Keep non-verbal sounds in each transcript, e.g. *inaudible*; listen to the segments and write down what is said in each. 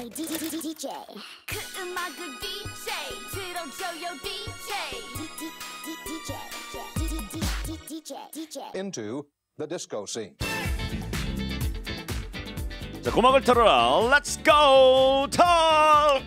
Hey DJ. 그 음악을 DJ. 들어줘요 DJ. DJ. DJ DJ into the disco scene. 자 고막을 털어라. Let's 고털!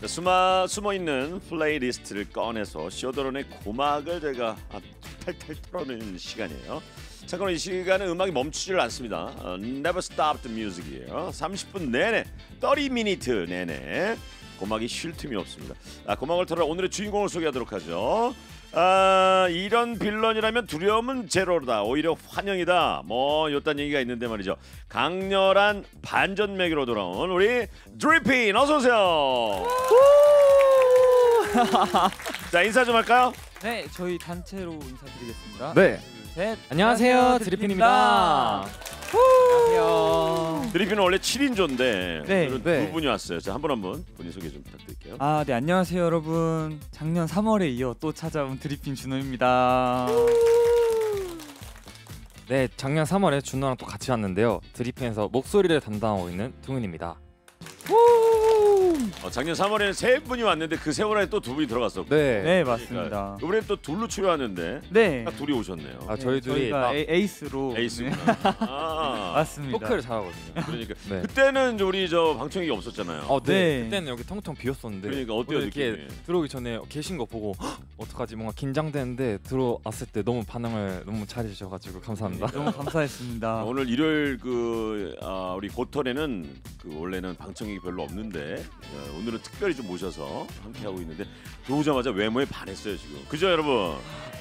자, 숨어, 숨어 있는 playlist를 꺼내서 쇼단원의 고막을 제가 아, 탈탈 털어내는 시간이에요 참고로 이 시간은 음악이 멈추질 않습니다. 어, Never stop the music이에요. 30분 내내 30 미니트 내내 고막이 쉴 틈이 없습니다. 아, 고막을 털어 오늘의 주인공을 소개하도록 하죠. 아 이런 빌런이라면 두려움은 제로다. 오히려 환영이다. 뭐 요딴 얘기가 있는데 말이죠. 강렬한 반전 매기로 돌아온 우리 드리핀 어서 오세요. 자 인사 좀 할까요? 네, 저희 단체로 인사드리겠습니다. 네. 둘, 셋. 안녕하세요, 드리핀입니다. 안녕하세요. 드리핀은 원래 7인조인데 네. 오늘은 네. 두 분이 왔어요 자 한 분 한 분 본인 소개 좀 부탁드릴게요 아, 네, 안녕하세요, 여러분. 작년 3월에 이어 또 찾아온 드리핀 준호입니다. 네, 작년 3월에 준호랑 또 같이 왔는데요. 드리핀에서 목소리를 담당하고 있는 동윤입니다. 어, 작년 3월에는 세 분이 왔는데 그 세월에 또 두 분이 들어갔었고 네. 네, 맞습니다. 이번에 또 둘로 출연하는데 네. 딱 둘이 오셨네요 아, 저희 둘이 저희가 막 에, 에이 스로 네, 에이스구나 아, *laughs* 맞습니다. 토크를 잘하거든요. 그러니까 *laughs* 네. 그때는 우리 저 방청객이 없었잖아요. 어, 네. 네. 그때는 여기 텅텅 비었었는데 그러니까 어때요, 오늘 이렇게 느낌이? 들어오기 전에 계신 거 보고 "헉, 어떡하지 뭔가 긴장되는데 들어왔을 때 너무 반응을 너무 잘해주셔가지고 감사합니다. 너무 감사했습니다. *laughs* 오늘 일요일 그 아, 우리 고털에는 그 원래는 방청객이 별로 없는데 어, 오늘은 특별히 좀 모셔서 함께 하고 있는데 들어오자마자 외모에 반했어요 지금. 그죠 여러분?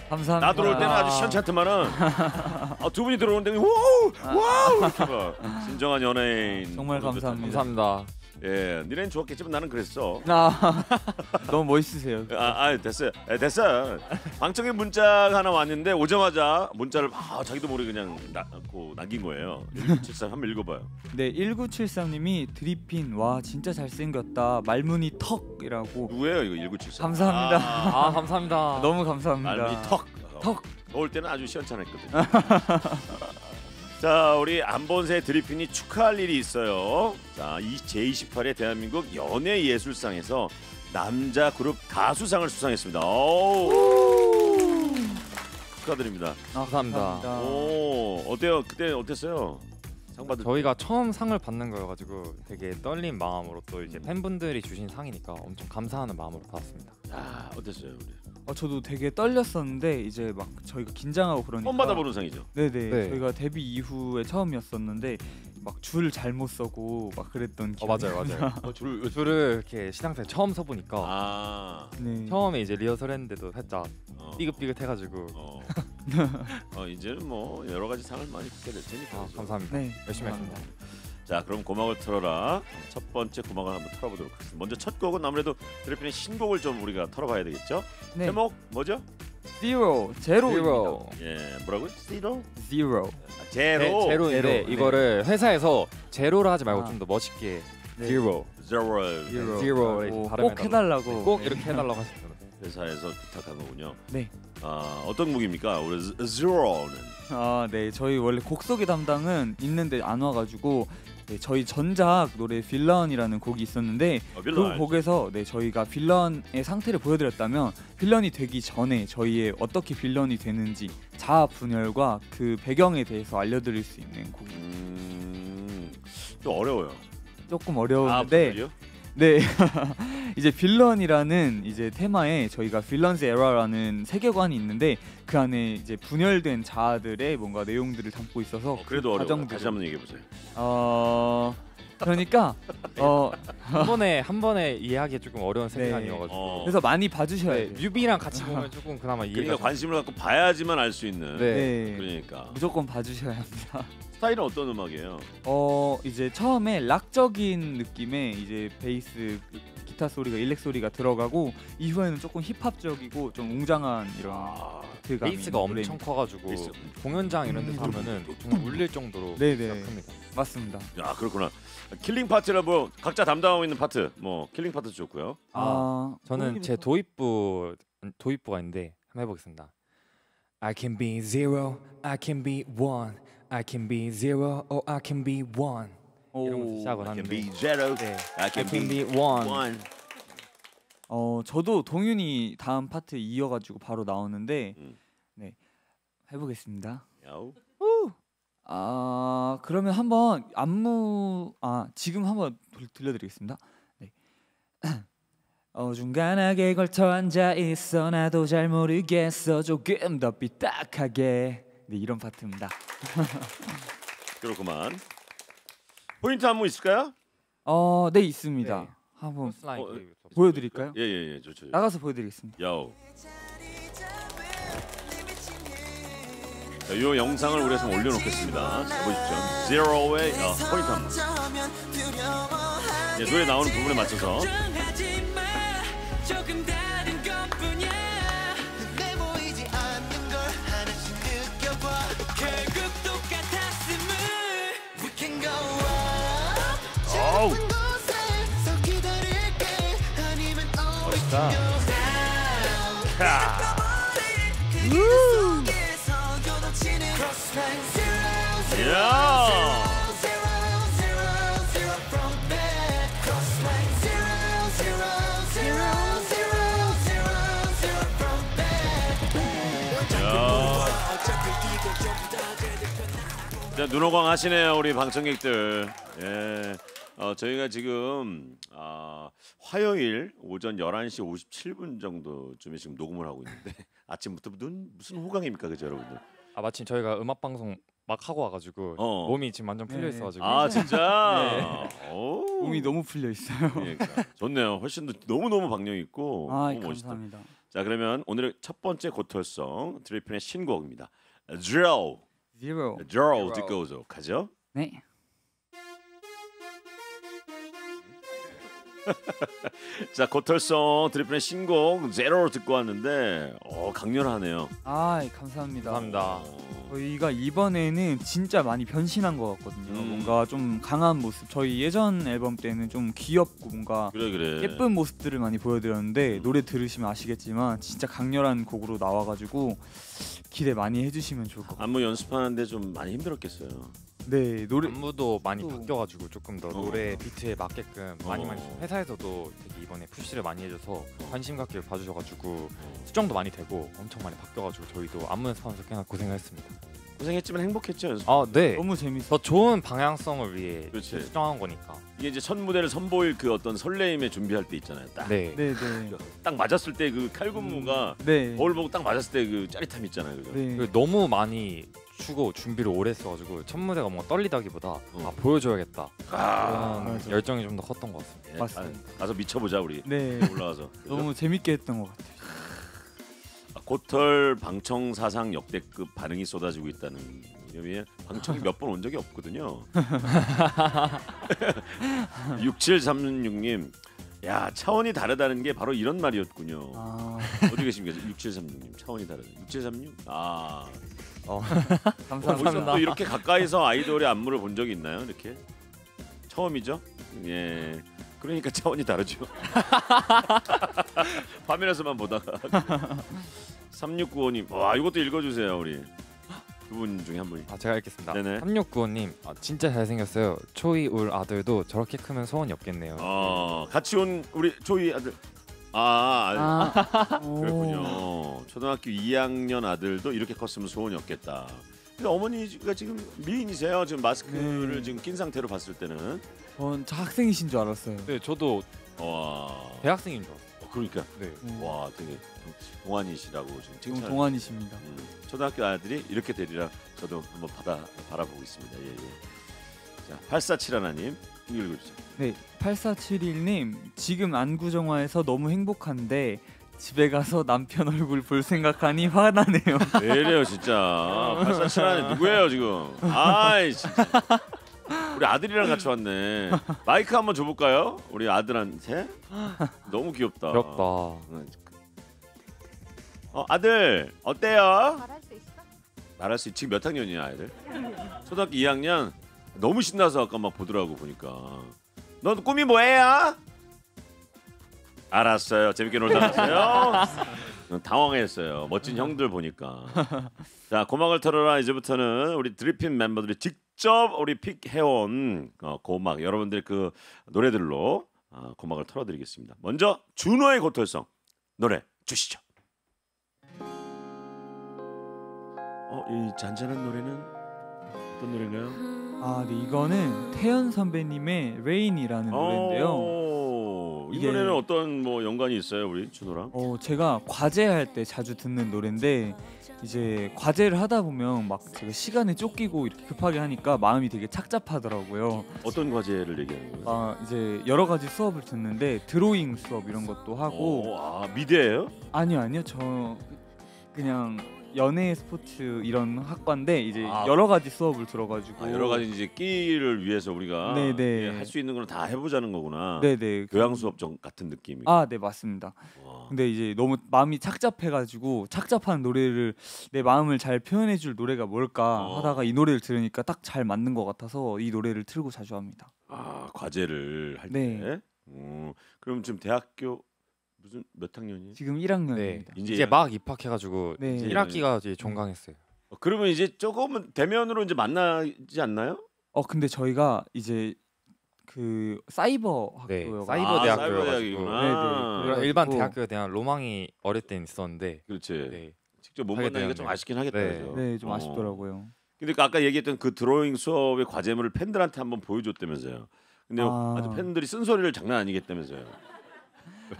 감사합니다. 나 들어올 때는 아주 시원찮더만은 *laughs* 아, 두 분이 들어오는데 wow wow 이렇게 막 진정한 연예인. 정말. 감사합니다. 감사합니다. 예, 니네는 좋았겠지만 나는 그랬어. 아, *laughs* 너무 멋있으세요. 아, 아 됐어요. 예, 됐어. 방청객 문자 가 하나 왔는데 오자마자 문자를 아, 자기도 모르게 그냥 나, 고 남긴 거예요. 1973 한번 읽어봐요. 네, 1973님이 드리핀 와 진짜 잘생겼다. 말문이 턱이라고. 누구예요 이거 1973? 감사합니다. 아 감사합니다. *laughs* 너무 감사합니다. 말문이 턱. 턱. 더울 때는 아주 시원찮았거든요. *laughs* 자, 우리 안본세 드리핀이 축하할 일이 있어요. 자, 이 제28회 대한민국 연예예술상에서 남자 그룹 가수상을 수상했습니다. 오! 축하드립니다. 아, 감사합니다. 오, 어때요? 그때 어땠어요? 상 받을 저희가 처음 상을 받는 거여가지고 되게 떨린 마음으로 또 이제 팬분들이 주신 상이니까 엄청 감사하는 마음으로 받았습니다. 때. 야, 어땠어요, 우리? 어, 저도 되게 떨렸었는데 이제 막 저희가 긴장하고 그러니까. 처음 받아보는 상이죠. 네네. 네. 저희가 데뷔 이후에 처음이었었는데 막 줄 잘못 서고 막 그랬던 어 기억이 맞아요 맞아요. *laughs* 어, 줄, 줄을 이렇게 시상대 처음 서 보니까 아, 네. 처음에 이제 리허설 했는데도 살짝 어. 삐긋삐긋 해가지고 어. 어, 이제는 뭐 여러 가지 상을 많이 받게 될 테니까. 아, 감사합니다. 네. 열심히 하겠습니다. 자, 그럼 고막을 털어라. 첫 번째 고막을 한번 털어보도록 하겠습니다. 먼저 첫 곡은 아무래도 드래핀의 신곡을 좀 우리가 털어봐야 되겠죠? 네. 제목 뭐죠? Zero, 제로입니다. 예, 뭐라고요? Zero? Zero. 아, 제로. 네, 제로인데 제로. 이거를 회사에서 제로를 하지 말고 아. 좀 더 멋있게 네. Zero. Zero. Zero 이렇게 꼭 발음해달라고. 해달라고. 꼭 이렇게 해달라고 하셨잖아요. 회사에서 부탁한 거군요. 네. 아, 어떤 곡입니까? 우리 Zero는 아, 네. 저희 원래 곡 소개 담당은 있는데 안 와가지고 네, 저희 전작 노래 빌런이라는 곡이 있었는데 어, 그 빌런. 곡에서 네 저희가 빌런의 상태를 보여드렸다면 빌런이 되기 전에 저희의 어떻게 빌런이 되는지 자아 분열과 그 배경에 대해서 알려드릴 수 있는 곡이 음, 좀 어려워요. 조금 아, 어려운데 분열이요? 네 *laughs* 이제 빌런이라는 이제 테마에 저희가 빌런스 에라라는 세계관이 있는데 그 안에 이제 분열된 자아들의 뭔가 내용들을 담고 있어서 어, 그래도 그 어려워. 다시 한번 얘기해 보세요. 어 그러니까 어 한 번에 한 번에 이해하기 조금 어려운 세계관이어가지고. 어. 그래서 많이 봐주셔야 네, 돼요. 뮤비랑 같이 보면 조금 그나마 이해가 그러니까 관심을 갖고 봐야지만 알 수 있는. 네. 네. 그러니까 무조건 봐주셔야 합니다. 스타일은 어떤 음악이에요? 어 이제 처음에 락적인 느낌의 이제 베이스 기타 소리가 일렉 소리가 들어가고 이후에는 조금 힙합적이고 좀 웅장한 이런 아, 비트감 베이스가 엄청 커가지고 베이스. 공연장 이런 데 음. 가면은 정말 울릴 정도로 네네. 큽니다. 맞습니다. 야 그렇구나. killing part라 뭐 각자 담당하고 있는 파트 뭐 killing part 좋고요. 아, 저는 제 도입부 도입부가 있는데 한번 해보겠습니다. I can be zero, I can be one, I can be zero or I can be one 이러면서 시작을 I can 하는데 be zero. 네. I can, I can be, be one. one. 어 저도 동윤이 다음 파트 이어가지고 바로 나오는데 음. 네 해보겠습니다. 야우. 아 그러면 한번 안무 아 지금 한번 들- 들려드리겠습니다. 네. *clears throat* 어중간하게 걸터 앉아 있어 나도 잘 모르겠어 조금 더 삐딱하게 네 이런 파트입니다. *laughs* 그렇구만. 포인트 안무 있을까요? 어 네 있습니다. 네. 한번 어, 보여드릴까요? 예예예 좋죠. 나가서 보여드리겠습니다. 야우. 자, 이 영상을 우리가 좀 올려놓겠습니다. 자, 보십시오. 제로의 어, 포인트 안무. 예, 노래 나오는 부분에 맞춰서 zero from there 야. 자, 눈호강 하시네요, 우리 방청객들. 예. 어, 저희가 지금 아, 화요일 오전 11시 57분 정도쯤에 지금 녹음을 하고 있는데 아침부터 눈 무슨 호강입니까, 그죠, 여러분들? 아 마침 저희가 음악 방송 막 하고 와가지고 어. 몸이 지금 완전 풀려 네. 있어가지고 아, 진짜. 오. 몸이 너무 풀려 있어요. 예, 좋네요. 훨씬 더 너무 너무 박력 있고 아 너무 멋있다. 감사합니다. 자, 그러면 오늘의 첫 번째 고털성 드리핀의 신곡입니다. Drill, Zero. Drill 듣고 오도록 하죠. 네. *laughs* 자, 고털성 드리핀의 신곡 제로를 듣고 왔는데, 어 강렬하네요. 아 감사합니다. 감사합니다. 어, 저희가 이번에는 진짜 많이 변신한 것 같거든요. 음. 뭔가 좀 강한 모습. 저희 예전 앨범 때는 좀 귀엽고 뭔가 그래 그래. 예쁜 모습들을 많이 보여드렸는데 음. 노래 들으시면 아시겠지만 진짜 강렬한 곡으로 나와가지고 기대 많이 해주시면 좋을 것 같아요. 안무 연습하는데 좀 많이 힘들었겠어요. 네 노래 안무도 많이 또- 바뀌어가지고 조금 더 어. 노래 비트에 맞게끔 많이 어. 많이 회사에서도 되게 이번에 푸시를 많이 해줘서 관심 갖게 봐주셔가지고 수정도 많이 되고 엄청 많이 바뀌어가지고 저희도 안무 연습하면서 꽤나 고생했습니다. 고생했지만 행복했죠. 연습. 아 네. 너무 재밌어. 더 좋은 방향성을 위해 그렇지. 수정한 거니까. 이게 이제 첫 무대를 선보일 그 어떤 설레임에 준비할 때 있잖아요. 딱, 네. 네 네. 딱 맞았을 때 그 칼군무가 네. 거울 보고 딱 맞았을 때 그 짜릿함 있잖아요. 그죠? 네. 너무 많이 추고 준비를 오래 했어가지고 첫 무대가 뭔가 떨리다기보다 아 보여줘야겠다 아, 그런 맞아. 열정이 좀 더 컸던 것 같습니다. 예, 맞습니다. 가- 가서 미쳐보자 우리 네. 올라가서. 그죠? *laughs* 너무 재밌게 했던 것 같아요. 아, 고털 방청 사상 역대급 반응이 쏟아지고 있다는 의미에 방청이 몇 번 온 적이 없거든요. *laughs* 6736님, 야 차원이 다르다는 게 바로 이런 말이었군요. 아 어디 계십니까? 6736님 차원이 다르다. 6736? 아, 어. *laughs* 감사합니다. 어디서 또 이렇게 가까이서 아이돌의 안무를 본 적이 있나요? 이렇게 처음이죠? 예. 그러니까 차원이 다르죠. *laughs* 화면에서만 보다가 3695님, 와 이것도 읽어주세요 우리 두 분 중에 한 분이. 아 제가 읽겠습니다. 네네. 3695님 아, 진짜 잘생겼어요. 초이 울 아들도 저렇게 크면 소원이 없겠네요. 어 같이 온 우리 조이 아들. 아, 아 아, *laughs* 오. 그랬군요. 초등학교 2학년 아들도 이렇게 컸으면 소원이 없겠다. 근데 어머니가 지금 미인이세요. 지금 마스크를 네. 지금 낀 상태로 봤을 때는. 전 학생이신 줄 알았어요. 네 저도 와. 대학생인 줄 알았어요. 어, 그러니까 네. 음, 와 되게 동안이시라고 지금 너무 칭찬. 동안이십니다. 음, 초등학교 아들이 이렇게 되리라 저도 한번 받아 바라보고 있습니다. 예 예. 자 847 하나님 읽어주세요. 네, 8471님 지금 안구정화에서 너무 행복한데 집에 가서 남편 얼굴 볼 생각하니 화나네요. *laughs* 왜 이래요 진짜 847 하나님 누구예요 지금? 아이 진짜. 우리 아들이랑 같이 왔네. 마이크 한번 줘볼까요? 우리 아들한테. 너무 귀엽다. 귀엽다. 어 아들 어때요? 말할 수 있어? 말할 수 있지 지금 몇 학년이야 아이들? 초등학교 2학년 너무 신나서 아까 막 보더라고 보니까 넌 꿈이 뭐예요? 알았어요. 재밌게 놀다 갔어요. 당황했어요. 멋진 형들 보니까. 자, 고막을 털어라. 이제부터는 우리 드리핀 멤버들이 직접 우리 픽해온 어, 고막 여러분들 그 노래들로 어, 고막을 털어드리겠습니다. 먼저 준호의 고털송 노래 주시죠. 어, 이 잔잔한 노래는 어떤 노래인가요? 아, 네 이거는 태연 선배님의 Rain이라는 노래인데요. 오, 이 이게- 노래는 어떤 뭐 연관이 있어요, 우리 준호랑? 어, 제가 과제할 때 자주 듣는 노래인데 이제 과제를 하다 보면 막 제가 시간에 쫓기고 이렇게 급하게 하니까 마음이 되게 착잡하더라고요. 어떤 과제를 얘기하는 거예요? 아, 이제 여러 가지 수업을 듣는데 드로잉 수업 이런 것도 하고 오, 아 미대예요? 아니요 아니요 저 그냥 연예 스포츠 이런 학과인데 이제 아. 여러 가지 수업을 들어가지고 아, 여러 가지 이제 끼를 위해서 우리가 네네. 할수 있는 걸 다 해보자는 거구나. 네네 교양 수업 정 같은 느낌이. 아 네 맞습니다. 와. 근데 이제 너무 마음이 착잡해가지고 착잡한 노래를 내 마음을 잘 표현해줄 노래가 뭘까 어. 하다가 이 노래를 들으니까 딱 잘 맞는 것 같아서 이 노래를 틀고 자주 합니다. 아 과제를 할 네. 때. 음, 그럼 지금 대학교 무슨 몇 학년이에요? 지금 네. 1학년입니다. 이제 이제 막 입학해가지고 네. 이제 1학기가 이제 종강했어요. 어, 그러면 이제 조금은 대면으로 이제 만나지 않나요? 어 근데 저희가 이제 그 사이버 네, 학교여가지고 사이버 아, 대학교여가지고. 사이버대학이구나. 네네. 일반 대학교에 대한 로망이 어릴 땐 있었는데 그렇지. 네. 직접 못 하게 만나니까 좀 되었네요. 아쉽긴 하겠다. 네. 그죠? 네, 좀 어. 아쉽더라고요. 근데 그 아까 얘기했던 그 드로잉 수업의 과제물을 팬들한테 한번 보여줬다면서요. 근데 아. 아... 주 팬들이 쓴소리를 장난 아니겠다면서요.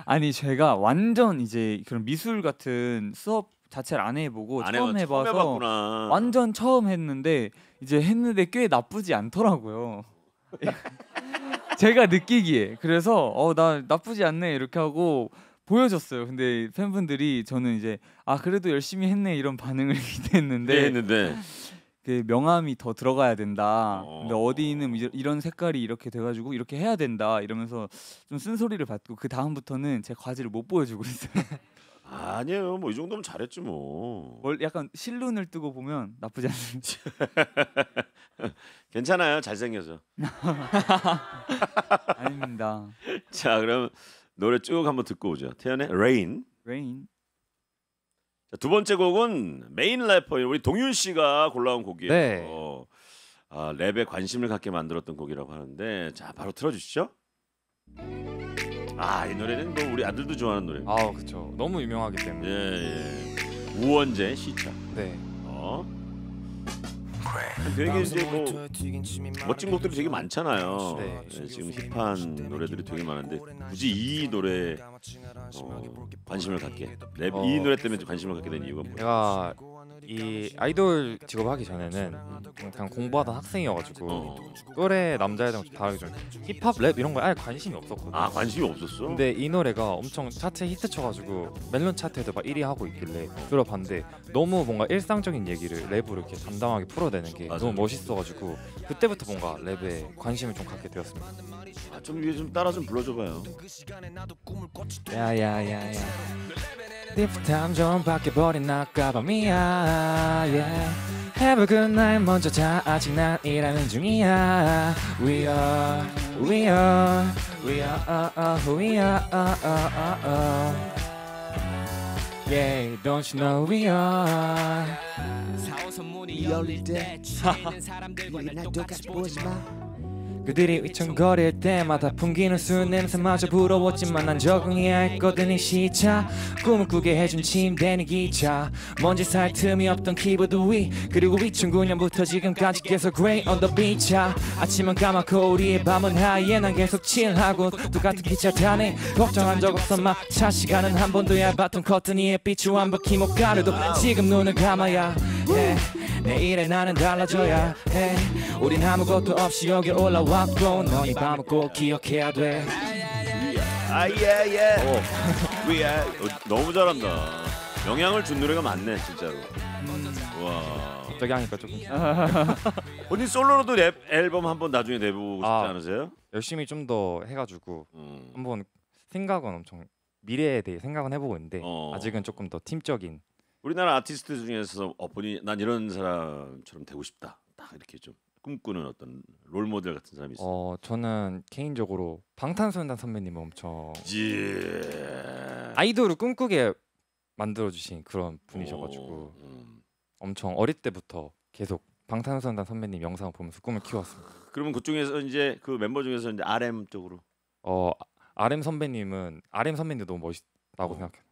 아니 제가 완전 이제 그런 미술 같은 수업 자체를 안 해보고 안 처음 해봐- 해봐서 해봤구나. 완전 처음 했는데 이제 했는데 꽤 나쁘지 않더라고요. *laughs* 제가 느끼기에 그래서 어 나 나쁘지 않네 이렇게 하고 보여줬어요. 근데 팬분들이 저는 이제 아 그래도 열심히 했네 이런 반응을 *laughs* 기대했는데 네, 했는데 그 명암이 더 들어가야 된다. 근데 어. 어디는 이제 이런 색깔이 이렇게 돼가지고 이렇게 해야 된다 이러면서 좀 쓴소리를 받고 그 다음부터는 제 과제를 못 보여주고 있어요. *laughs* 아니에요. 뭐 이 정도면 잘했지 뭐. 뭘 약간 실눈을 뜨고 보면 나쁘지 않습니다. *laughs* 괜찮아요. 잘생겨서. *laughs* 아닙니다. 자, 그럼 노래 쭉 한번 듣고 오죠. 태연의 Rain. 자, 두 번째 곡은 메인 래퍼인 우리 동윤 씨가 골라온 곡이에요. 네. 아, 랩에 관심을 갖게 만들었던 곡이라고 하는데 자, 바로 틀어 주시죠. 아, 이 노래는 뭐 우리 아들도 좋아하는 노래. 아 그렇죠. 너무 유명하기 때문에. 예, 예. 우원재 시차. 네. 어. 되게 이제 뭐 멋진 곡들이 되게 많잖아요. 네. 예, 지금 힙한 노래들이 되게 많은데 굳이 이 노래 어, 관심을 갖게 랩, 어. 이 노래 때문에 좀 관심을 갖게 된 이유가 뭐예요? 제가 이 아이돌 직업 하기 전에는 그냥 공부하던 학생이어가지고 어. 또래 남자애들랑 좀 다르게 좀 힙합 랩 이런 거에 아예 관심이 없었거든요. 아 관심이 없었어? 근데 이 노래가 엄청 차트에 히트 쳐가지고 멜론 차트에도 막 1위 하고 있길래 들어봤는데 너무 뭔가 일상적인 얘기를 랩으로 이렇게 담담하게 풀어내는 게 맞아요. 너무 멋있어가지고 그때부터 뭔가 랩에 관심을 좀 갖게 되었습니다. 아, 좀 위에 좀 따라 좀 불러줘봐요. 야야야야 리프탐 좀 바뀌어버린 나까밤이야 yeah. Have a good night 먼저 자 아직 난 일하는 중이야 We are We are We are uh, uh, we are uh, uh, uh, uh. Yeah don't you know we are 열릴 때난 똑같이 보지 마 그들이 위청거릴 때마다 풍기는 술 냄새마저 부러웠지만 난 적응해야 했거든 이 시차. 꿈을 꾸게 해준 침대 내 기차. 먼지 살 틈이 없던 키보드 위. 그리고 2009년부터 지금까지 계속 Grey on the beach. 야. 아침은 까맣고 우리의 밤은 하얘 난 계속 칠하고 똑같은 기차 타네. 걱정한 적 없어 마차 시간은 한 번도 얇았던 커튼 위에 빛이 완벽히 못 가려도 지금 눈을 감아야 해 내일의 나는 달라져야 해 우린 아무것도 없이 여기 올라왔고 너희 밤을 꼭 기억해야 돼 아예예. 위에 *laughs* 어, 너무 잘한다. 영향을 준 노래가 많네 진짜로. 와. 갑자기 하니까 조금 *laughs* 본인 솔로로도 랩 앨범 한번 나중에 내보고 싶지 아. 않으세요? 열심히 좀 더 해가지고 음. 한번 생각은 엄청 미래에 대해 생각은 해보고 있는데 어. 아직은 조금 더 팀적인 우리나라 아티스트 중에서 어, 본인 난 이런 사람처럼 되고 싶다. 딱 이렇게 좀 꿈꾸는 어떤 롤 모델 같은 사람이 있어요. 어 저는 개인적으로 방탄소년단 선배님을 엄청 예. 아이돌을 꿈꾸게 만들어 주신 그런 분이셔가지고 오, 음. 엄청 어릴 때부터 계속 방탄소년단 선배님 영상을 보면서 꿈을 키웠습니다. 그러면 그중에서 이제 그 멤버 중에서 이제 RM 쪽으로 어 RM 선배님은 RM 선배님도 너무 멋있다고 어. 생각해요.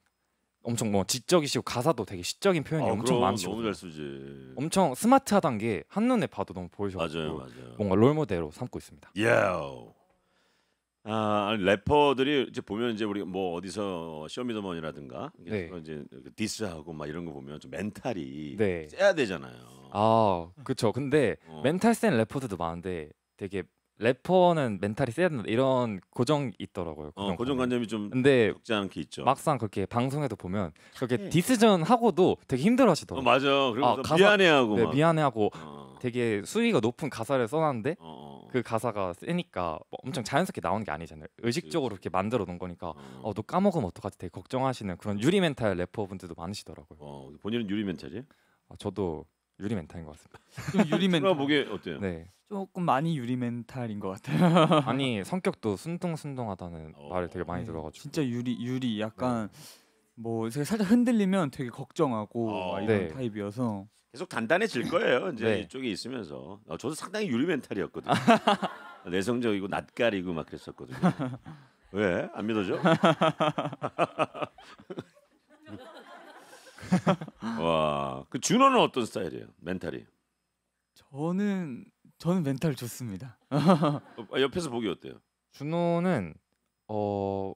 엄청 뭐 지적이시고 가사도 되게 시적인 표현이 아, 엄청 많죠. 너무 잘 쓰지. 엄청 스마트하단 게 한눈에 봐도 너무 보이셔가지고 맞아요, 맞아요. 뭔가 롤 모델로 삼고 있습니다. 예. 아 아니, 래퍼들이 이제 보면 이제 우리 뭐 어디서 쇼미더머니라든가 네. 이제 디스하고 막 이런 거 보면 좀 멘탈이 네. 세야 되잖아요. 아 그쵸. 근데 어. 멘탈 센 래퍼들도 많은데 되게 래퍼는 멘탈이 세야 된다 이런 고정이 있더라고요. 어, 고정관념이 좀 근데 적지 않게 있죠. 막상 그렇게 방송에도 보면 그렇게 네. 디스전 하고도 되게 어, 힘들어하시더라고요. 맞아. 그리고 아, 또 가사- 미안해하고 네, 막. 미안해하고 어, 되게 수위가 높은 가사를 써놨는데 어, 그 가사가 세니까 뭐 엄청 자연스럽게 나오는 게 아니잖아요. 의식적으로 이렇게 만들어 놓은 거니까 어. 어, 너 까먹으면 어떡하지 되게 걱정하시는 그런 유리 멘탈 래퍼분들도 많으시더라고요. 어, 본인은 유리 멘탈이에요? 아, 저도 유리 멘탈인 것 같습니다. *laughs* 좀 유리 멘탈. 보기에 어때요? 네. 조금 많이 유리 멘탈인 것 같아요. *laughs* 아니 성격도 순둥순둥하다는 어. 말을 되게 많이 네, 들어가지고 진짜 유리 유리 약간 뭐 제가 살짝 흔들리면 되게 걱정하고 어. 막 이런 네. 타입이어서 계속 단단해질 거예요. 이제 네. 이쪽에 있으면서. 어, 저도 상당히 유리 멘탈이었거든요. *laughs* 내성적이고 낯가리고 막 그랬었거든요. 왜? 안 믿어져? *laughs* 와, 그 준호는 어떤 스타일이에요? 멘탈이? 저는 저는 멘탈 좋습니다. 어, 아, 옆에서 보기 어때요? 준호는 어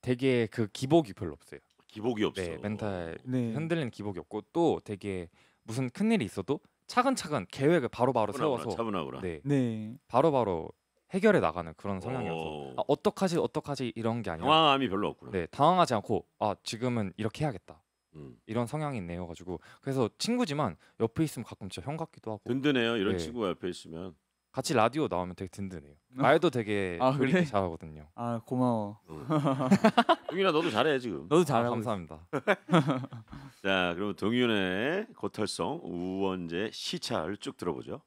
되게 그 기복이 별로 없어요. 기복이 없어. 네, 멘탈 네. 흔들리는 기복이 없고 또 되게 무슨 큰 일이 있어도 차근차근 계획을 바로바로 차분하구나, 세워서 차분하구나. 네 네. 바로바로 해결해 나가는 그런 성향이어서 오. 아, 어떡하지 어떡하지 이런 게 아니라 당황함이 별로 없구나. 네 당황하지 않고 아 지금은 이렇게 해야겠다 음. 이런 성향이 있네요 가지고 그래서 친구지만 옆에 있으면 가끔 진짜 형 같기도 하고 든든해요. 이런 네. 친구가 옆에 있으면. 같이 라디오 나오면 되게 든든해요 말도 되게 아, 조리 그래? 잘하거든요 아 고마워. 동윤아 너도 잘해 지금. 너도 아, 잘하고. 감사합니다 자, 그럼 동윤의 고털성 우원재 시차를 쭉 들어보죠.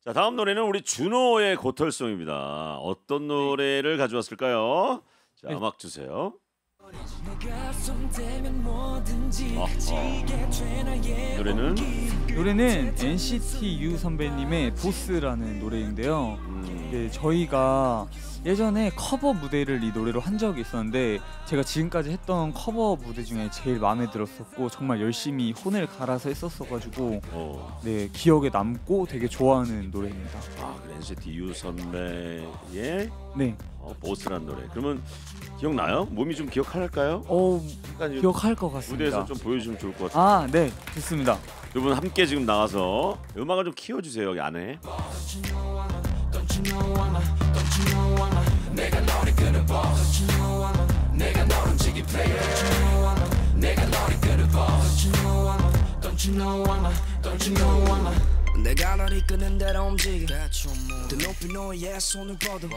자, 다음 노래는 우리 준호의 고털성입니다. 어떤 노래를 가져왔을까요? 자, 네. 음악 주세요. 노래는? 노래는 NCT U 선배님의 보스라는 노래인데요. 음, 네, 저희가 예전에 커버 무대를 이 노래로 한 적이 있었는데 제가 지금까지 했던 커버 무대 중에 제일 마음에 들었었고 정말 열심히 혼을 갈아서 했었어가지고 어, 네 기억에 남고 되게 좋아하는 노래입니다. 아, 그 NCT U 선배의 네, 어, 보스란 노래. 그러면 기억나요? 몸이 좀 기억할까요? 어 약간 기억할 것 같습니다. 무대에서 좀 보여주면 좋을 것 같아요. 아, 네, 좋습니다. 두분 함께 지금 나와서 음악을 좀 키워주세요 여기 안에. 내가 널 이끄는 대로 움직여. 더 높이 너의 손을 뻗어.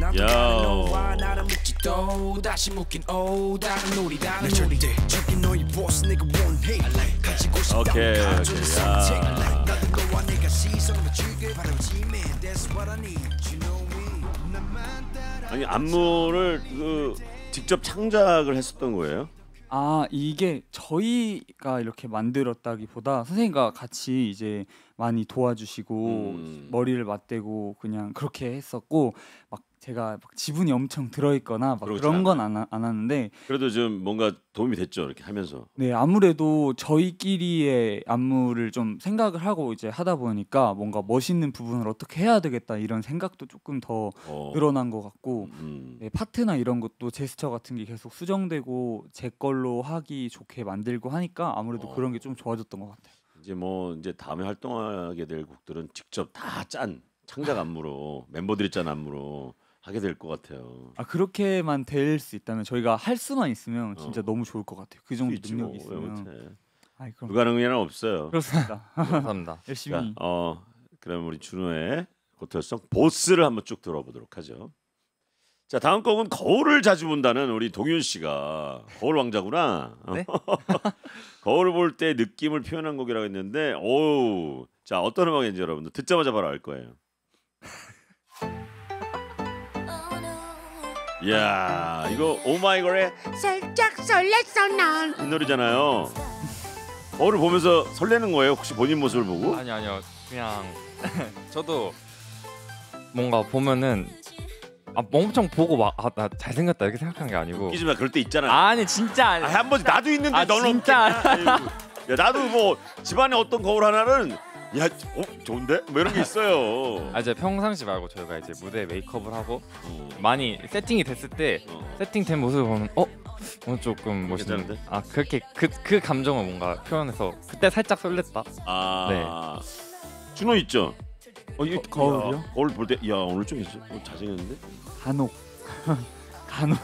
나도. 다른 너와 나를 묶지 또 다시 묶인 오 다른 놀이 다른 놀이. 저기 너의 보스 내가 원해. 가지고 싶다 오케이, 가져온 선택 야. 나도 너와 내가 시선을 맞추게 바람직해 아니 안무를 그 직접 창작을 했었던 거예요? 아 이게 저희가 이렇게 만들었다기보다 선생님과 같이 이제 많이 도와주시고 음. 머리를 맞대고 그냥 그렇게 했었고 막 제가 막 지분이 엄청 들어있거나 막 그런 건 안 안 하는데 그래도 좀 뭔가 도움이 됐죠 이렇게 하면서. 네 아무래도 저희끼리의 안무를 좀 생각을 하고 이제 하다 보니까 뭔가 멋있는 부분을 어떻게 해야 되겠다 이런 생각도 조금 더 어. 늘어난 것 같고 음. 네, 파트나 이런 것도 제스처 같은 게 계속 수정되고 제 걸로 하기 좋게 만들고 하니까 아무래도 어. 그런 게 좀 좋아졌던 것 같아요. 이제 뭐 이제 다음에 활동하게 될 곡들은 직접 다 짠 창작 안무로 멤버들이 짠 안무로 하게 될 것 같아요. 아 그렇게만 될 수 있다면 저희가 할 수만 있으면 진짜 어. 너무 좋을 것 같아요. 그 정도 있지 능력이 뭐, 왜 있으면. 못해. 아이 그럼 불가능한 건 없어요. 그렇습니다. 감사합니다 *laughs* 자, 열심히. 어 그럼 우리 준호의 고털성 보스를 한번 쭉 들어보도록 하죠. 자 다음 곡은 거울을 자주 본다는 우리 동윤 씨가 거울 왕자구나. *laughs* 네? *laughs* 거울을 볼 때 느낌을 표현한 곡이라고 했는데, 오, 자 어떤 음악인지 여러분들 듣자마자 바로 알 거예요. 야 이거 오마이걸의 살짝 설렜어 난. 이 노래잖아요. 거울을 보면서 설레는 거예요? 혹시 본인 모습을 보고? 아니 아니요 그냥 *laughs* 저도 뭔가 보면은 아 엄청 보고 막 아 나 잘생겼다 이렇게 생각한 게 아니고 웃기지 마 그럴 때 있잖아. 아니 진짜 아니 아, 한 번씩 나도 있는데 아, 너는 진짜? 아이고. 야 나도 뭐 집안에 어떤 거울 하나는 야 어, 좋은데? 뭐 이런 게 있어요. *laughs* 아 이제 평상시 말고 저희가 이제 무대 메이크업을 하고 어, 많이 세팅이 됐을 때 어. 세팅된 모습을 보면 어 오늘 조금 멋있는데 괜찮은데? 아 그렇게 그 그 감정을 뭔가 표현해서 그때 살짝 설렜다 아 준호 있죠? 어, 이 거울이요? 야, 거울 볼 때 야 오늘 좀 있어. 어, 잘생겼는데? 간혹 *laughs* 간혹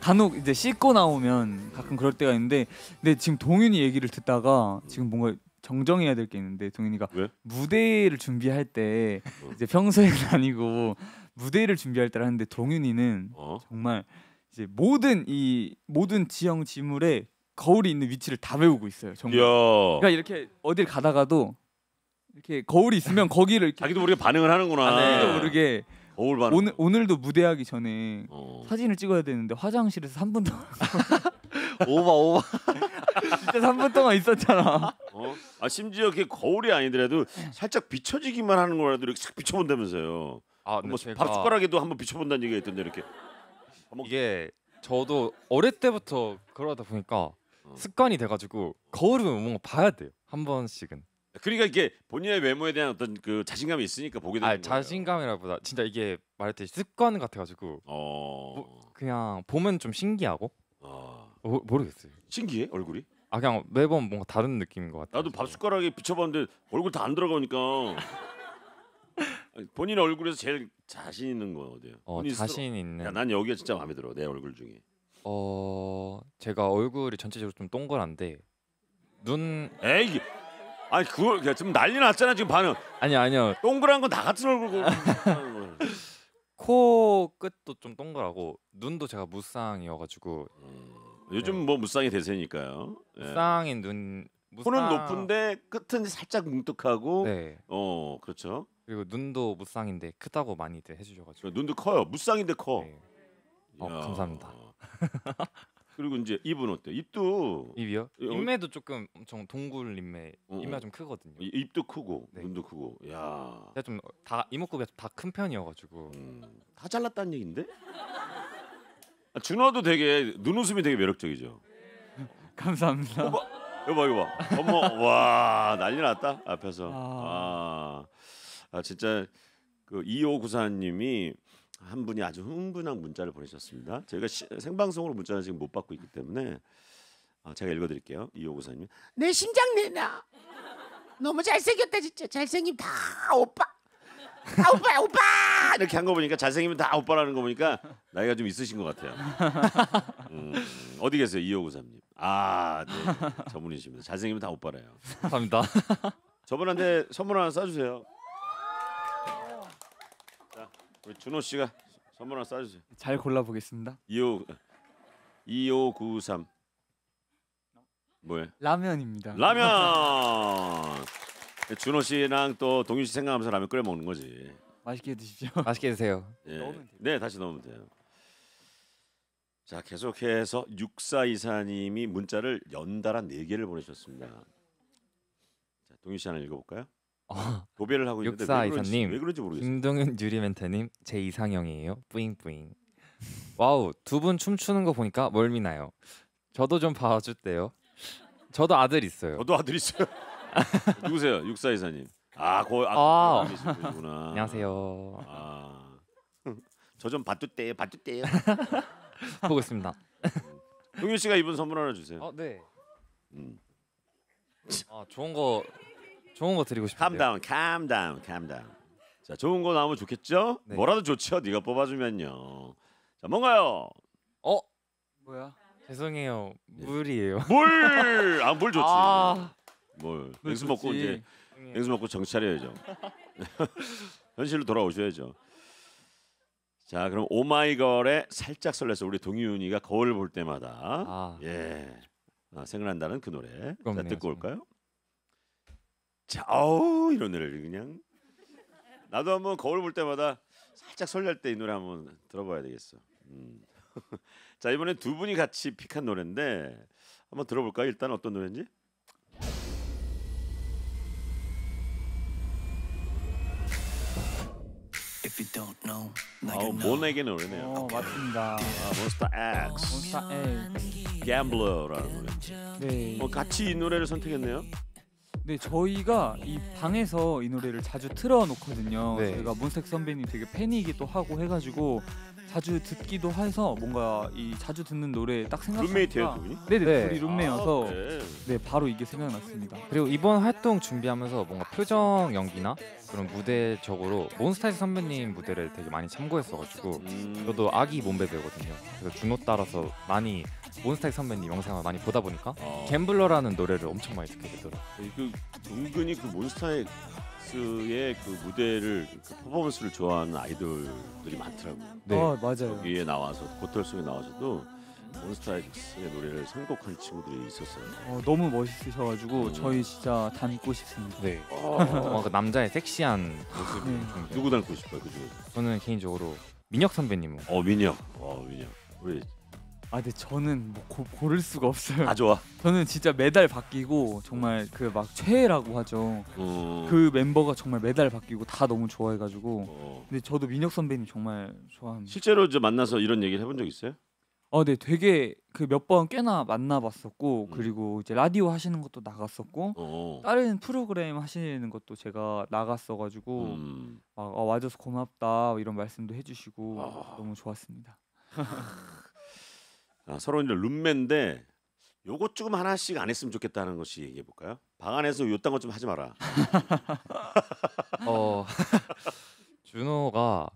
간혹 이제 씻고 나오면 가끔 그럴 때가 있는데 근데 지금 동윤이 얘기를 듣다가 지금 뭔가 정정해야 될 게 있는데 동윤이가 왜? 무대를 준비할 때 어. 이제 평소에는 *laughs* 아니고 무대를 준비할 때를 하는데 동윤이는 어? 정말 이제 모든 이 모든 지형 지물에 거울이 있는 위치를 다 배우고 있어요. 정말. 이야. 그러니까 이렇게 어딜 가다가도 이렇게 거울이 있으면 거기를 이렇게 자기도 모르게 반응을 하는구나. 아, 네. 모르게 거울 반응. 오늘 오늘도 무대하기 전에 어. 사진을 찍어야 되는데 화장실에서 3분 동안 *laughs* 오바 오바 *laughs* 진짜 3분 동안 있었잖아. 어? 아 심지어 그게 거울이 아니더라도 살짝 비춰지기만 하는 거라도 이렇게 싹 비춰본다면서요. 아뭐 제가 밥 숟가락에도 한번 비춰본다는 얘기가 있던데 이렇게. 이게 저도 어릴 때부터 그러다 보니까 어. 습관이 돼가지고 거울을 뭔가 봐야 돼요 한 번씩은 그러니까 이게 본인의 외모에 대한 어떤 그 자신감이 있으니까 보게 되는 아 거예요. 자신감이라보다 진짜 이게 말했듯이 습관 같아가지고 어. 그냥 보면 좀 신기하고 아. 모, 모르겠어요 신기해 얼굴이? 아 그냥 매번 뭔가 다른 느낌인 것 같아요 나도 밥 숟가락에 비춰봤는데 얼굴 다 안 들어가니까. 본인 얼굴에서 제일 자신 있는 건 어디예요? 어, 본인 스스로- 자신 있는 야, 난 여기가 진짜 마음에 들어 내 얼굴 중에. 어 제가 얼굴이 전체적으로 좀 동그란데 눈 에이, 아니 그걸 야, 지금 난리 났잖아 지금 반응. 아니 아니요 동그란 건다 같은 얼굴. *laughs* 코 끝도 좀 동그라고 눈도 제가 무쌍이어가지고 요즘 뭐 무쌍이 대세니까요. 예. 무쌍인 눈 코는 무쌍- 높은데 끝은 살짝 뭉뚝하고. 네 어 그렇죠. 그리고 눈도 무쌍인데 크다고 많이들 해주셔가지고 눈도 커요. 무쌍인데 커. 네. 어. 감사합니다. *laughs* 그리고 이제 입은 어때? 입도 입이요? 이- 어- 인매도 조금 엄청 동굴 인매 어, 어. 좀 크거든요. 이- 입도 크고 네. 눈도 크고. 야. 제가 좀 다 이목구비가 다 큰 편이어가지고 음, 다 잘났다는 얘긴데? 아, 준호도 되게 눈웃음이 되게 매력적이죠. 감사합니다. 이거 봐, 이거 봐, 이거 봐. 어머, 와 난리 났다 앞에서. 아. 아, 아 진짜 그 2594님이 한 분이 아주 흥분한 문자를 보내셨습니다. 저희가 시, 생방송으로 문자를 지금 못 받고 있기 때문에 아, 제가 읽어드릴게요. 2594님. 내 심장 내놔. 너무 잘생겼다 진짜. 잘생김 다 오빠. 아 오빠 오빠. 이렇게 한 거 보니까 잘생기면 다 오빠라는 거 보니까 나이가 좀 있으신 것 같아요. 음, 어디 계세요, 2593님? 아, 네, 저분이십니다. 잘생기면 다 오빠래요. 감사합니다. 저분한테 선물 하나 쏴주세요. 자, 우리 준호 씨가 선물 하나 쏴주세요. 잘 골라보겠습니다. 25 2593 뭐예요? 라면입니다. 라면. 준호 씨랑 또 동윤 씨 생각하면서 라면 끓여 먹는 거지. 맛있게 드십시오. *laughs* 맛있게 드세요. 예. 넣으면 돼요. 네, 다시 넣으면 돼요. 자, 계속해서 6424님이 문자를 연달아 4개를 보내셨습니다. 자, 동윤 씨 하나 읽어볼까요? 어, 도배를 하고 있는데 왜 그런지, 6424님. 왜 그런지 모르겠어요. 김동윤 유리멘탈님 제 이상형이에요. 뿌잉뿌잉. wow 두 분 춤추는 거 보니까 멀미나요. 저도 좀 봐주대요. 저도 아들 있어요. 저도 아들 있어요. 누구세요? 6424님. 아, 고 아, 아. 계신 분이구나. 안녕하세요. 아. *laughs* 저좀 봐주대요. 봐주대요. *laughs* 보고 있습니다. 동윤 씨가 입은 선물 하나 주세요. 어 네. 음. 아 좋은 거 좋은 거 드리고 싶은데요. calm down, calm down, calm down. 자, 좋은 거 나오면 좋겠죠? 네. 뭐라도 좋죠. 네가 뽑아주면요. 자, 뭔가요? 어 뭐야? 죄송해요. 네. 물이에요. 물! 아, 물 좋지. 아. 물. 물 냉수 먹고. 이제 냉수 먹고 정신 차려야죠. *laughs* 현실로 돌아오셔야죠. 자, 그럼 오마이걸의 살짝 설레서 우리 동윤이가 거울을 볼 때마다 아, 예 아, 생각난다는 그 노래. 자, 듣고. 올까요? 자, 어우 이런 노래를 그냥 나도 한번 거울 볼 때마다 살짝 설렐 때 이 노래 한번 들어봐야 되겠어. 음. *laughs* 자 이번엔 두 분이 같이 픽한 노래인데 한번 들어볼까요? 일단 어떤 노래인지? Know. 모네게 노래네요. 어 맞습니다. 아, 몬스터 X, 몬스타 X. 갬블러라는 노래. 네. 어, 같이 이 노래를 선택했네요. 네 저희가 이 방에서 이 노래를 자주 틀어 놓거든요. 네. 저희가 몬스텍 선배님 되게 팬이기도 하고 해가지고 자주 듣기도 해서 뭔가 이 자주 듣는 노래 딱 생각하니까 룸메이트예요, 두 분이? 네네 네. 둘이 룸메여서 아. 네 바로 이게 생각났습니다. 그리고 이번 활동 준비하면서 뭔가 표정 연기나 그런 무대적으로 몬스타엑스 선배님 무대를 되게 많이 참고했어가지고 음, 저도 아기 몬베베거든요. 그래서 준호 따라서 많이 몬스타엑스 선배님 영상을 많이 보다 보니까 어. Gambler라는 노래를 엄청 많이 듣게 되더라고요. 그 은근히 그 몬스타 엑스의 그 무대를 그 퍼포먼스를 좋아하는 아이돌들이 많더라고요. 네. 아 맞아요. 여기에 나와서 고털 속에 나와서도 몬스타엑스의 노래를 선곡한 친구들이 있었어요. 어, 너무 멋있으셔가지고 음. 저희 진짜 닮고 싶습니다. 네. 뭔가 그 남자의 섹시한 모습이 네. 좀 누구 닮고 싶어요, 그 중에? 저는 개인적으로 민혁 선배님은 어 민혁, 어 민혁, 우리 아 근데 저는 뭐 고, 고를 수가 없어요. 다 좋아. 저는 진짜 매달 바뀌고 정말 그 막 최애라고 하죠. 음, 그 멤버가 정말 매달 바뀌고 다 너무 좋아해가지고 어. 근데 저도 민혁 선배님 정말 좋아합니다. 실제로 이제 만나서 이런 얘기를 해본 적 있어요? 어, 네, 되게 그 몇 번 꽤나 만나봤었고 음. 그리고 이제 라디오 하시는 것도 나갔었고 어. 다른 프로그램 하시는 것도 제가 나갔어가지고 음. 막 어, 와줘서 고맙다 이런 말씀도 해주시고 아. 너무 좋았습니다. *laughs* 아, 서로 이제 룸메인데 요것 조금 하나씩 안 했으면 좋겠다는 것이 얘기해 볼까요? 방 안에서 요딴 것 좀 하지 마라. *laughs* 어 *laughs* 준호가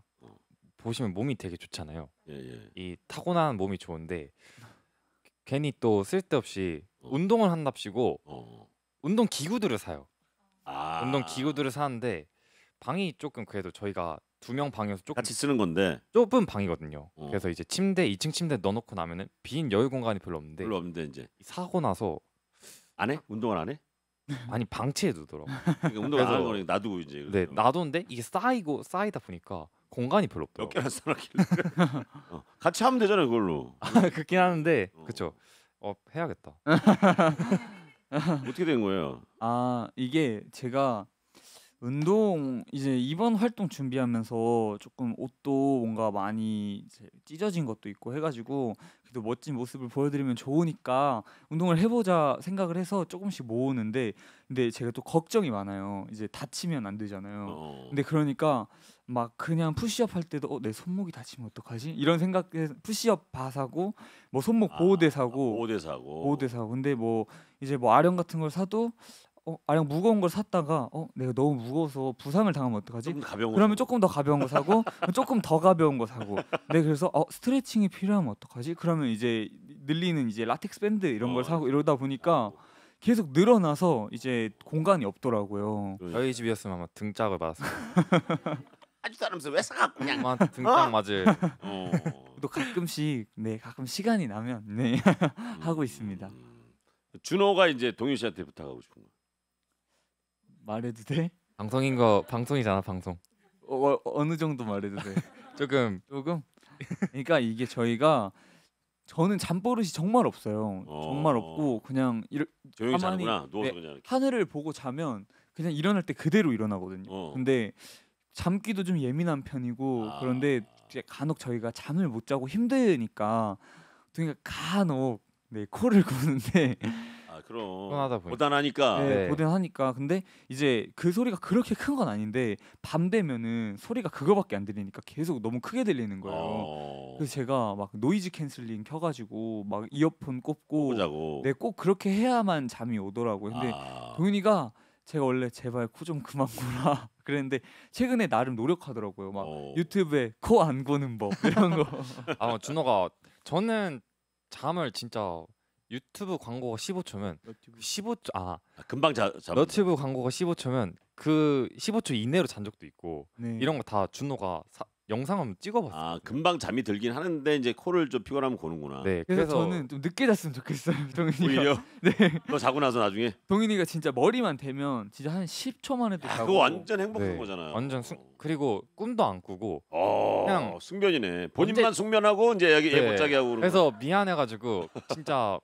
보시면 몸이 되게 좋잖아요. 예, 예. 이 타고난 몸이 좋은데 괜히 또 쓸데없이 어. 운동을 한답시고 어. 운동 기구들을 사요. 아. 운동 기구들을 사는데 방이 조금 그래도 저희가 두 명 방이어서 조금 같이 쓰는 건데 좁은 방이거든요. 어. 그래서 이제 침대 2층 침대 넣어놓고 나면은 빈 여유 공간이 별로 없는데 별로 없는데 이제 사고 나서 안 해? 운동을 안 해? *laughs* 아니 방치해 두더라고. 그러니까 운동 안 하는 거니까 놔두고 이제. 네 놔뒀는데 이게 쌓이고 쌓이다 보니까 공간이 별로 몇 없더라고. 개나 써놨길래. *laughs* 어, 같이 하면 되잖아요 그걸로. 그렇긴 하는데 어. 그쵸. 어 해야겠다. *laughs* 어떻게 된 거예요? 아 이게 제가 운동 이제 이번 활동 준비하면서 조금 옷도 뭔가 많이 이제 찢어진 것도 있고 해가지고 그래도 멋진 모습을 보여드리면 좋으니까 운동을 해보자 생각을 해서 조금씩 모으는데 근데 제가 또 걱정이 많아요. 이제 다치면 안 되잖아요. 어. 근데 그러니까 막 그냥 푸시업 할 때도 어, 내 손목이 다치면 어떡하지? 이런 생각에 푸시업 바 사고 뭐 손목 보호대 사고 보호대 사고. 보호대 사고 근데 뭐 이제 뭐 아령 같은 걸 사도 어 아령 무거운 걸 샀다가 어 내가 너무 무거워서 부상을 당하면 어떡하지? 거. 그러면. 조금 더 가벼운 거 사고 *laughs* 조금 더 가벼운 거 사고 네 그래서 어 스트레칭이 필요하면 어떡하지? 그러면 이제 늘리는 이제 라텍스 밴드 이런 걸 어. 사고 이러다 보니까 계속 늘어나서 이제 공간이 없더라고요. 저희 집이었으면 아마 등짝을 맞았어요. 안 하면서 왜 사갖고 그냥. 엄마한테 등짝 맞을. 어. 또 가끔씩 네 가끔 시간이 나면 네 *laughs* 하고 있습니다. 음. 준호가 이제 동윤 씨한테 부탁하고 싶은 거. 말해도 돼? 방송인 거 방송이잖아 방송. 어, 어, 어 느 정도 말해도 돼? *laughs* 조금 조금. 그러니까 이게 저희가 저는 잠버릇이 정말 없어요. 정말 어. 없고 그냥 이렇 조용히 가만히- 자는구나. 누워서 네. 그냥. 하늘을 보고 자면 그냥 일어날 때 그대로 일어나거든요. 어. 근데 잠귀도 좀 예민한 편이고 아. 그런데 이제 간혹 저희가 잠을 못 자고 힘드니까 그러니까 간혹 네 코를 고는데 *laughs* 아 그럼. 편하다 보니까. 고단하니까. 네, 네. 고단하니까 근데 이제 그 소리가 그렇게 큰 건 아닌데 밤 되면은 소리가 그거밖에 안 들리니까 계속 너무 크게 들리는 거예요. 어. 그래서 제가 막 noise canceling 켜가지고 막 이어폰 꼽고 보자고. 네 꼭 그렇게 해야만 잠이 오더라고요. 근데 아. 동윤이가 제가 원래 제발 코 좀 그만 고라 *laughs* 그랬는데 최근에 나름 노력하더라고요. 막 어. 유튜브에 코 안 고는 법 이런 거. *laughs* 아 준호가 저는 잠을 진짜 유튜브 광고가 15초면 15초 아 아, 금방 자. 잠. 너튜브 광고가 15초면 그 15초 이내로 잔 적도 있고 네. 이런 거 다 준호가 사, 영상 한번 찍어봤어요. 아 금방 잠이 들긴 하는데 이제 코를 좀 피곤하면 고는구나. 네, 그래서, 그래서, 저는 좀 늦게 잤으면 좋겠어요. *laughs* 동인이가. 오히려 네. 너 자고 나서 나중에 동인이가 진짜 머리만 대면 진짜 한 10초만 해도 야, 자고. 그거 완전 행복한 네, 거잖아요. 완전 숙 그리고 꿈도 안 꾸고 어, 그냥 숙면이네. 본인만 숙면하고 이제 여기 네, 예못 자게 하고 그러는 그래서 미안해가지고 진짜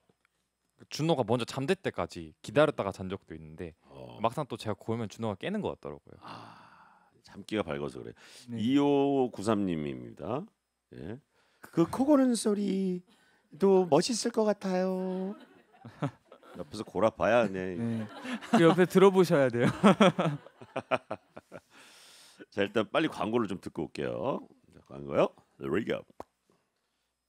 준호가 먼저 잠들 때까지 기다렸다가 잔 적도 있는데. 어. 막상 또 제가 고우면 준호가 깨는 것 같더라고요. 아, 잠기가 밝아서 그래. 네. 2593님입니다. 예. 그코 고는 소리도 멋있을 것 같아요. *laughs* 옆에서 골아 봐야 네. 네. 그 옆에 들어보셔야 돼요. *laughs* 자 일단 빨리 광고를 좀 듣고 올게요. 자, 광고요. There we go.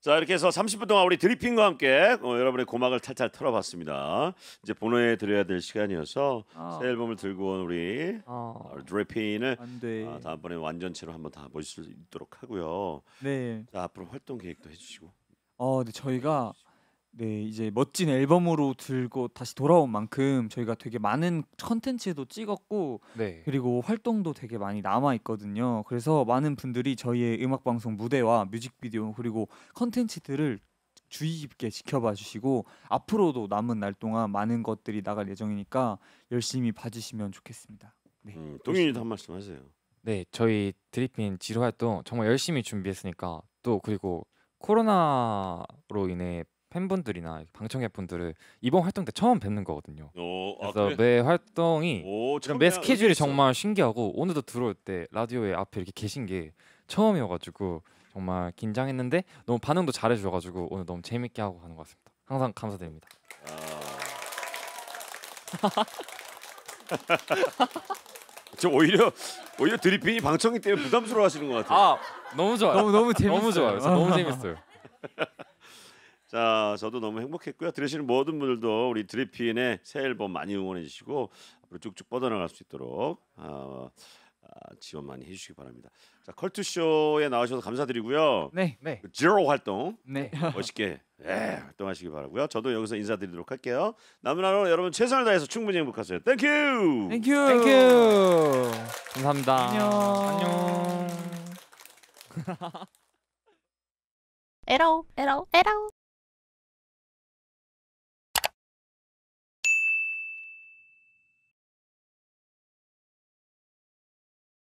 자 이렇게 해서 30분 동안 우리 드리핑과 함께 어, 여러분의 고막을 탈탈 털어봤습니다. 이제 보내드려야 될 시간이어서 아, 새 앨범을 들고 온 우리 아, 어, 드리핑을 안 돼. 아, 다음번에 완전체로 한번 다 보실 수 있도록 하고요. 네. 자 앞으로 활동 계획도 해주시고. 어, 네 저희가 네 이제 멋진 앨범으로 들고 다시 돌아온 만큼 저희가 되게 많은 컨텐츠도 찍었고 네. 그리고 활동도 되게 많이 남아 있거든요. 그래서 많은 분들이 저희의 음악 방송 무대와 뮤직비디오 그리고 컨텐츠들을 주의 깊게 지켜봐 주시고 앞으로도 남은 날 동안 많은 것들이 나갈 예정이니까 열심히 봐주시면 좋겠습니다. 네. 음, 동윤이도 한 말씀 하세요. 네, 저희 드리핀 지루 활동 정말 열심히 준비했으니까 또 그리고 코로나로 인해 팬분들이나 방청객 분들을 이번 활동 때 처음 뵙는 거거든요. 어, 아, 그래서 그래? 매 활동이 오, 그런. 매 스케줄이. 정말 신기하고 오늘도 들어올 때 라디오에 앞에 이렇게 계신 게 처음이어가지고 정말 긴장했는데 너무 반응도 잘해주셔가지고 오늘 너무 재밌게 하고 가는 것 같습니다. 항상 감사드립니다. *laughs* 저 오히려 오히려 드리핀이 방청객 때문에 부담스러워하시는 것 같아요. 아 너무 좋아요. 너무 너무 재밌어요. 너무 좋아요. 너무 재밌어요. *laughs* 자, 저도 너무 행복했고요. 들으시는 모든 분들도 우리 드리핀의 새 앨범 많이 응원해 주시고 앞으로 쭉쭉 뻗어나갈 수 있도록 아, 아, 지원 많이 해주시기 바랍니다. 자, 컬투 쇼에 나와주셔서 감사드리고요. 네. 네. 그 제로 활동 네. *laughs* 멋있게 예, 활동하시기 바라고요. 저도 여기서 인사드리도록 할게요. 남은 하루 여러분 최선을 다해서 충분히 행복하세요. Thank you. Thank you. Thank you. 감사합니다. 안녕. 안녕. 에러 에러 에러